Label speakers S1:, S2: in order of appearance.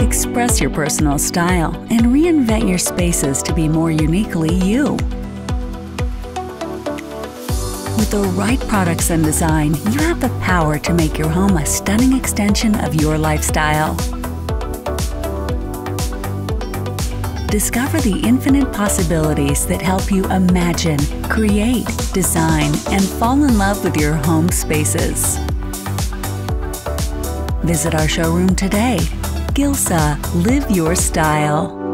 S1: Express your personal style and reinvent your spaces to be more uniquely you. With the right products and design, you have the power to make your home a stunning extension of your lifestyle. Discover the infinite possibilities that help you imagine, create, design, and fall in love with your home spaces. Visit our showroom today. Gilsa, live your style.